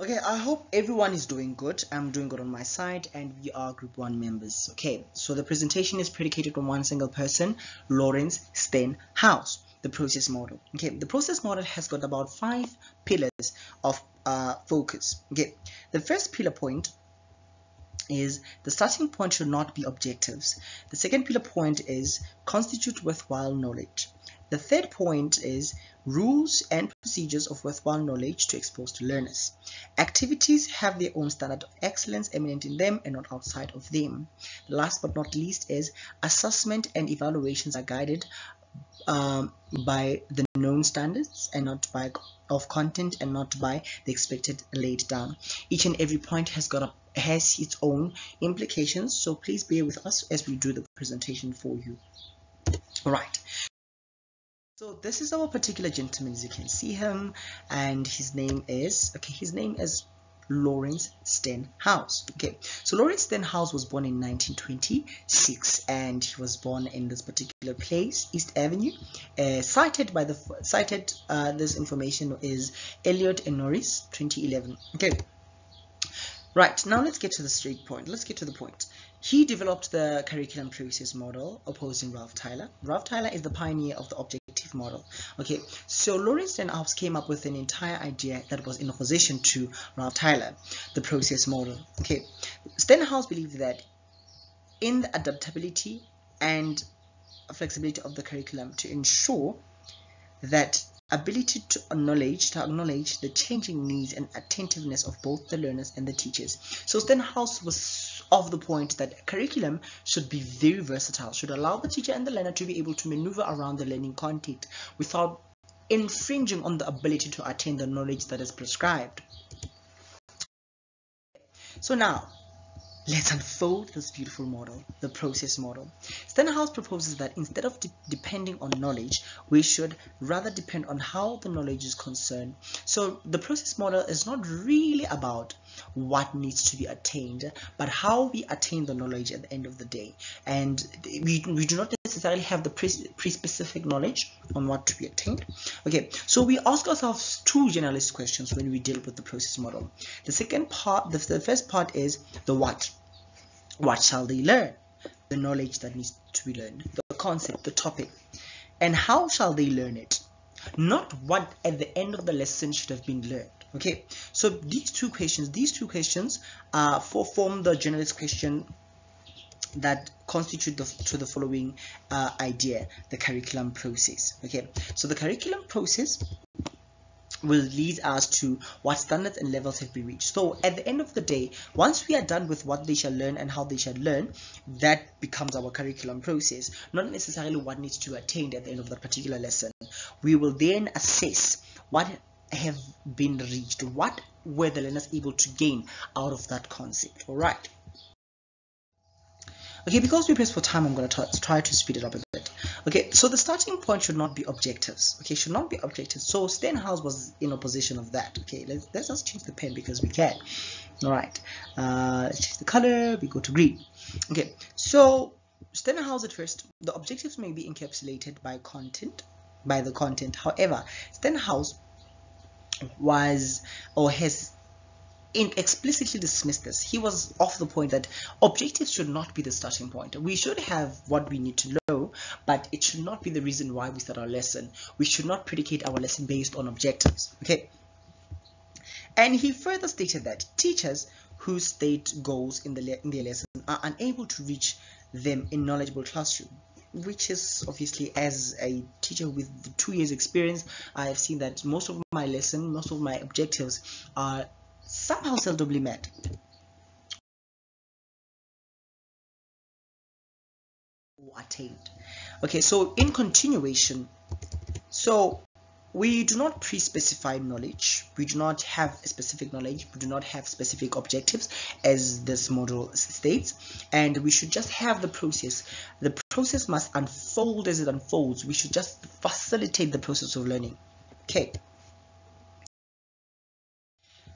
Okay, I hope everyone is doing good. I'm doing good on my side and we are group one members. Okay, so the presentation is predicated on one single person, Lawrence Stenhouse, the process model. Okay, the process model has got about five pillars of uh, focus. Okay, the first pillar point is the starting point should not be objectives. The second pillar point is constitute worthwhile knowledge. The third point is rules and procedures of worthwhile knowledge to expose to learners. Activities have their own standard of excellence eminent in them and not outside of them. Last but not least is assessment and evaluations are guided um, by the known standards and not by of content and not by the expected laid down. Each and every point has got a, has its own implications, so please bear with us as we do the presentation for you. All right. So this is our particular gentleman, as you can see him, and his name is okay. His name is Lawrence Stenhouse. Okay, so Lawrence Stenhouse was born in 1926, and he was born in this particular place, East Avenue. Uh, cited by the cited uh, this information is Elliot and Norris, 2011. Okay. Right, now let's get to the straight point. Let's get to the point. He developed the curriculum process model opposing Ralph Tyler. Ralph Tyler is the pioneer of the model. Okay, so Lawrence Stenhouse came up with an entire idea that was in opposition to Ralph Tyler, the process model. Okay, Stenhouse believed that in the adaptability and flexibility of the curriculum to ensure that ability to acknowledge to acknowledge the changing needs and attentiveness of both the learners and the teachers so stenhouse was of the point that curriculum should be very versatile should allow the teacher and the learner to be able to maneuver around the learning content without infringing on the ability to attain the knowledge that is prescribed. So now Let's unfold this beautiful model, the process model. Stenhouse proposes that instead of de depending on knowledge, we should rather depend on how the knowledge is concerned. So the process model is not really about what needs to be attained, but how we attain the knowledge at the end of the day. And we, we do not necessarily have the pre-specific knowledge on what to be attained. Okay, so we ask ourselves two generalist questions when we deal with the process model. The second part, the, the first part is the what what shall they learn? The knowledge that needs to be learned, the concept, the topic. And how shall they learn it? Not what at the end of the lesson should have been learned. Okay, so these two questions, these two questions uh, for form the generalist question that constitute the, to the following uh, idea, the curriculum process. Okay, so the curriculum process will lead us to what standards and levels have been reached. So at the end of the day, once we are done with what they shall learn and how they shall learn, that becomes our curriculum process, not necessarily what needs to be attained at the end of that particular lesson. We will then assess what have been reached, what were the learners able to gain out of that concept, all right? Okay, because we press for time, I'm going to try to speed it up a bit. Okay, so the starting point should not be objectives. Okay, should not be objectives. So Stenhouse was in opposition of that. Okay, let's, let's just change the pen because we can. All right, uh, let's change the color. We go to green. Okay, so Stenhouse at first, the objectives may be encapsulated by content, by the content. However, Stenhouse was or has explicitly dismissed this. He was off the point that objectives should not be the starting point. We should have what we need to know, but it should not be the reason why we start our lesson. We should not predicate our lesson based on objectives. Okay. And he further stated that teachers who state goals in, the in their lesson are unable to reach them in knowledgeable classroom which is obviously as a teacher with two years experience i have seen that most of my lesson most of my objectives are somehow seldomly met. attained okay so in continuation so we do not pre-specify knowledge. We do not have a specific knowledge. We do not have specific objectives as this model states. And we should just have the process. The process must unfold as it unfolds. We should just facilitate the process of learning. Okay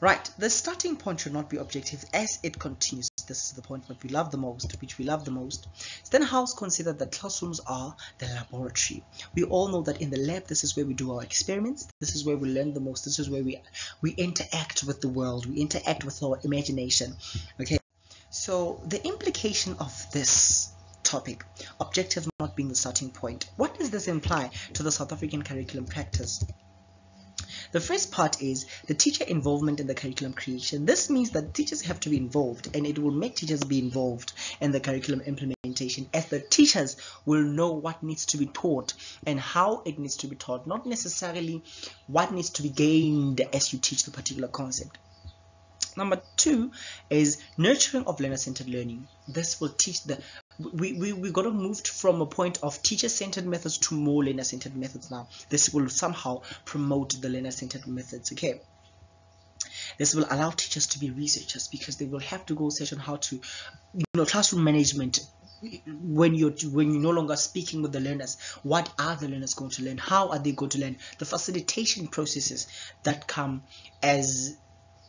Right, the starting point should not be objective as it continues. this is the point that we love the most, which we love the most. Stenhouse considered that classrooms are the laboratory. We all know that in the lab, this is where we do our experiments. This is where we learn the most. This is where we we interact with the world. We interact with our imagination. Okay. So the implication of this topic, objective not being the starting point. What does this imply to the South African curriculum practice? The first part is the teacher involvement in the curriculum creation. This means that teachers have to be involved and it will make teachers be involved in the curriculum implementation as the teachers will know what needs to be taught and how it needs to be taught, not necessarily what needs to be gained as you teach the particular concept. Number two is nurturing of learner-centered learning. This will teach the we, we, we got to move from a point of teacher-centered methods to more learner-centered methods now. This will somehow promote the learner-centered methods, okay? This will allow teachers to be researchers because they will have to go search on how to, you know, classroom management when you're when you're no longer speaking with the learners what are the learners going to learn how are they going to learn the facilitation processes that come as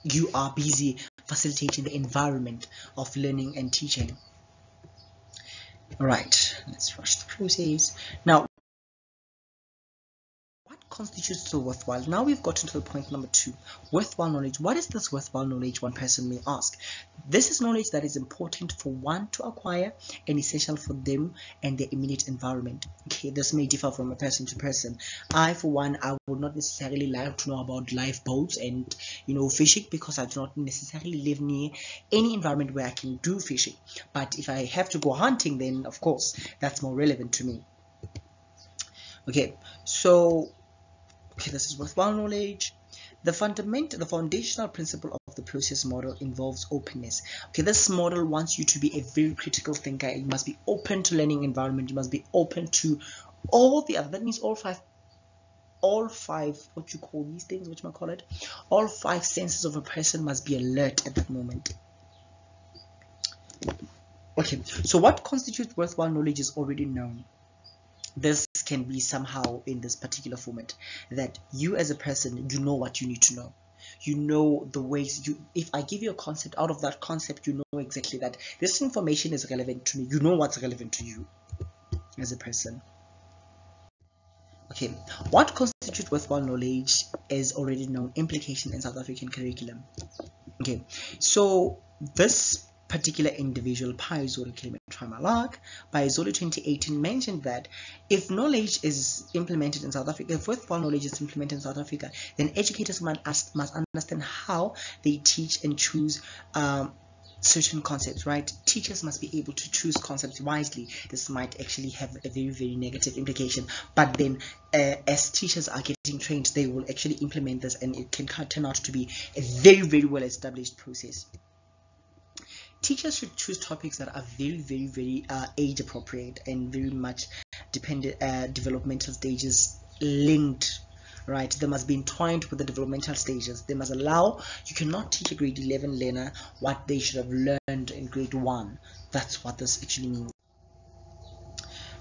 you are busy facilitating the environment of learning and teaching. All right, let's rush the process. Now, constitutes so worthwhile? Now we've gotten to the point number two, worthwhile knowledge. What is this worthwhile knowledge, one person may ask? This is knowledge that is important for one to acquire and essential for them and their immediate environment. Okay, this may differ from a person to person. I, for one, I would not necessarily like to know about lifeboats and, you know, fishing because I do not necessarily live near any environment where I can do fishing. But if I have to go hunting, then of course, that's more relevant to me. Okay, so This is worthwhile knowledge. The fundament, the foundational principle of the process model involves openness. Okay, this model wants you to be a very critical thinker. You must be open to learning environment. You must be open to all the other. That means all five, all five. What you call these things? What you might call it? All five senses of a person must be alert at that moment. Okay, so what constitutes worthwhile knowledge is already known this can be somehow in this particular format that you as a person you know what you need to know. You know the ways you if i give you a concept out of that concept you know exactly that this information is relevant to me. You know what's relevant to you as a person. Okay what constitutes worthwhile knowledge is already known implication in south african curriculum? Okay so this particular individual, Phayizolo Kilimanjaro Phayizolo 2018 mentioned that if knowledge is implemented in South Africa, if worthwhile knowledge is implemented in South Africa, then educators must, must understand how they teach and choose um, certain concepts, right? Teachers must be able to choose concepts wisely. This might actually have a very, very negative implication. But then, uh, as teachers are getting trained, they will actually implement this, and it can turn out to be a very, very well established process teachers should choose topics that are very very very uh, age appropriate and very much dependent uh, developmental stages linked right? They must be entwined with the developmental stages. They must allow you cannot teach a grade 11 learner what they should have learned in grade 1 that's what this actually means.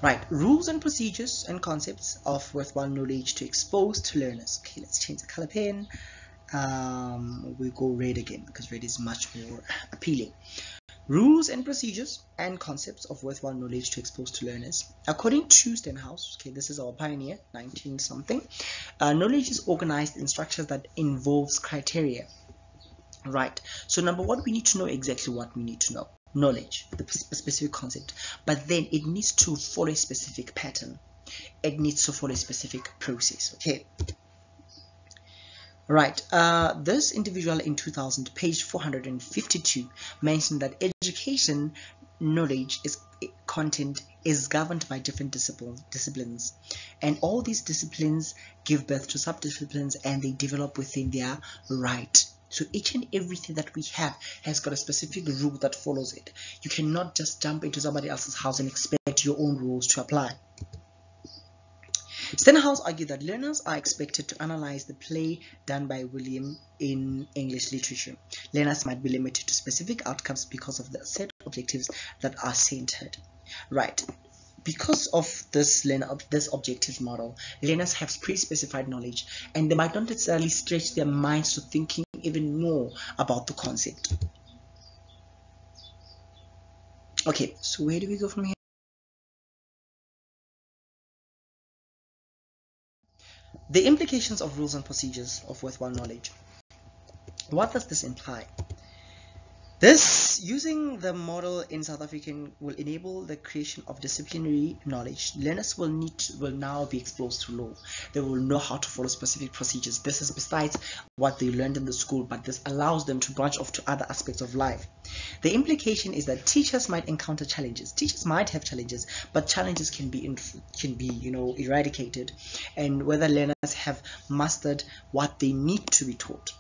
Right rules and procedures and concepts of worthwhile knowledge to expose to learners. Okay let's change the color pen um, we go red again because red is much more appealing. Rules and procedures and concepts of worthwhile knowledge to expose to learners. According to Stenhouse, okay, this is our pioneer, 19 something, uh, knowledge is organized in structures that involves criteria. Right. So number one, we need to know exactly what we need to know. Knowledge, the specific concept, but then it needs to follow a specific pattern. It needs to follow a specific process. Okay. Right, uh, this individual in 2000, page 452, mentioned that education knowledge is content is governed by different disciplines disciplines. And all these disciplines give birth to subdisciplines and they develop within their right. So each and everything that we have has got a specific rule that follows it. You cannot just jump into somebody else's house and expect your own rules to apply Stenhouse argued that learners are expected to analyze the play done by William in English literature. Learners might be limited to specific outcomes because of the set objectives that are centered. Right. Because of this learner this objective model, learners have pre-specified knowledge and they might not necessarily stretch their minds to thinking even more about the concept. okay so where do we go from here the implications of rules and procedures of worthwhile knowledge. What does this imply this using the model in South African will enable the creation of disciplinary knowledge. Learners will need to, will now be exposed to law. They will know how to follow specific procedures. This is besides what they learned in the school, but this allows them to branch off to other aspects of life. The implication is that teachers might encounter challenges. Teachers might have challenges, but challenges can be can be you know eradicated, and whether learners have mastered what they need to be taught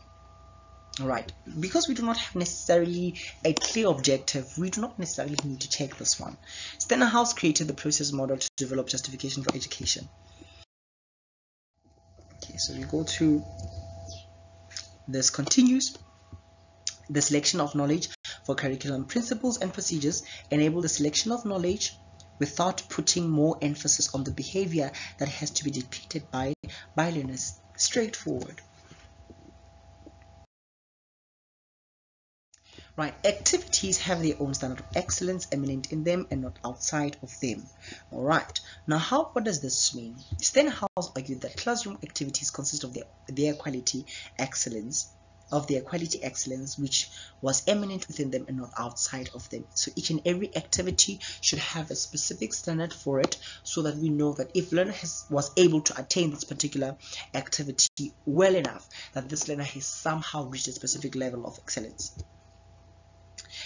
right. Because we do not have necessarily a clear objective we do not necessarily need to check this one. Stenhouse created the process model to develop justification for education. Okay so we go to this continues. The selection of knowledge for curriculum principles and procedures enable the selection of knowledge without putting more emphasis on the behavior that has to be depicted by by learners straightforward right activities have their own standard of excellence eminent in them and not outside of them. All right now how what does this mean? Stenhouse argued that classroom activities consist of their, their quality excellence of their quality excellence which was eminent within them and not outside of them. So each and every activity should have a specific standard for it so that we know that if learner has was able to attain this particular activity well enough that this learner has somehow reached a specific level of excellence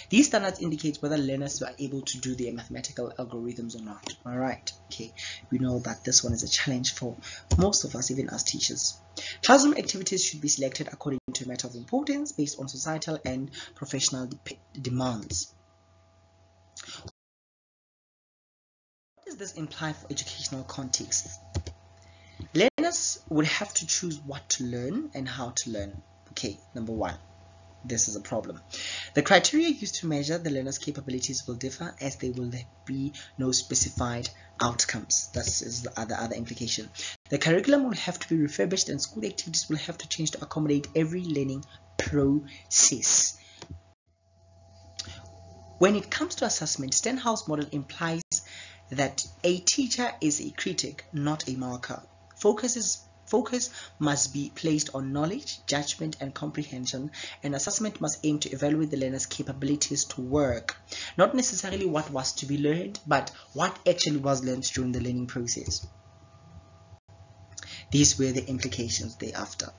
these standards indicate whether learners are able to do their mathematical algorithms or not. All right, okay, we know that this one is a challenge for most of us, even as teachers. Classroom activities should be selected according to a matter of importance based on societal and professional de demands. What does this imply for educational context? Learners would have to choose what to learn and how to learn. Okay, number one this is a problem. The criteria used to measure the learner's capabilities will differ as there will be no specified outcomes. That is the other, other implication. The curriculum will have to be refurbished and school activities will have to change to accommodate every learning process. When it comes to assessment, Stenhouse model implies that a teacher is a critic, not a marker. Focus is Focus must be placed on knowledge, judgment, and comprehension, and assessment must aim to evaluate the learner's capabilities to work. Not necessarily what was to be learned, but what actually was learned during the learning process. These were the implications thereafter.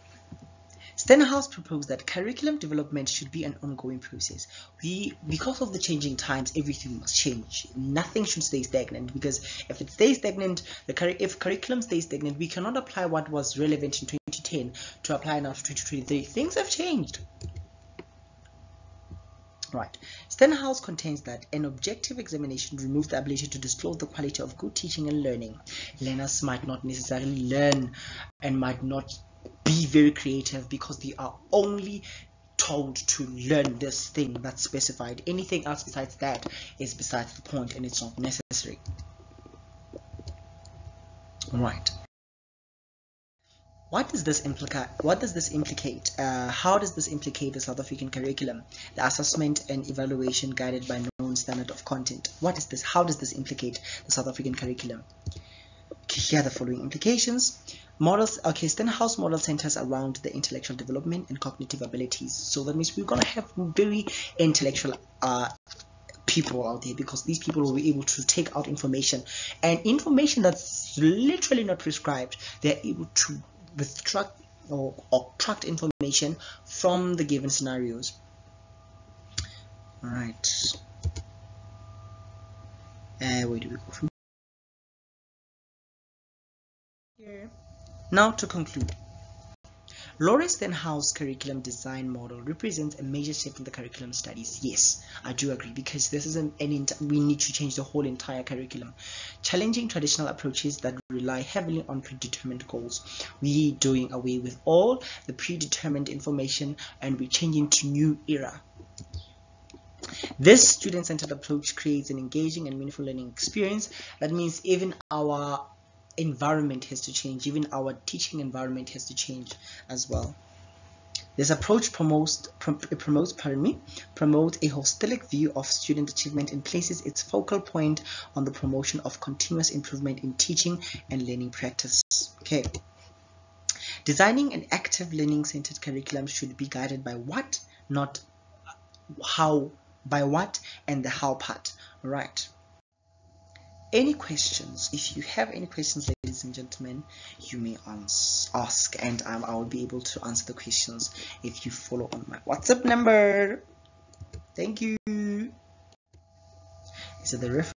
Stenhouse proposed that curriculum development should be an ongoing process. We, because of the changing times, everything must change. Nothing should stay stagnant because if it stays stagnant, the if curriculum stays stagnant, we cannot apply what was relevant in 2010 to apply now to 2023. Things have changed. Right. Stenhouse contends that an objective examination removes the ability to disclose the quality of good teaching and learning. Learners might not necessarily learn and might not be very creative because they are only told to learn this thing that's specified. Anything else besides that is besides the point and it's not necessary. Right what does this implicate what does this implicate? Uh, how does this implicate the south african curriculum? The assessment and evaluation guided by known standard of content. What is this? How does this implicate the south african curriculum here the following implications. Models okay stenhouse model centers around the intellectual development and cognitive abilities. So that means we're gonna have very intellectual uh, people out there because these people will be able to take out information. And information that's literally not prescribed they're able to withdraw or, or extract information from the given scenarios. All right. Uh, where do we go from here now to conclude, Lawrence Stenhouse curriculum design model represents a major shift in the curriculum studies. Yes, I do agree because this is an, an we need to change the whole entire curriculum. Challenging traditional approaches that rely heavily on predetermined goals. We doing away with all the predetermined information and we're changing to new era. This student-centered approach creates an engaging and meaningful learning experience. That means even our environment has to change even our teaching environment has to change as well This approach promotes, promotes, pardon me, promotes a holistic view of student achievement and places its focal point on the promotion of continuous improvement in teaching and learning practice. Okay. Designing an active learning-centered curriculum should be guided by what, not how, by what, and the how part. Right any questions. If you have any questions ladies and gentlemen you may ask and um, I will be able to answer the questions if you follow on my WhatsApp number. Thank you. So the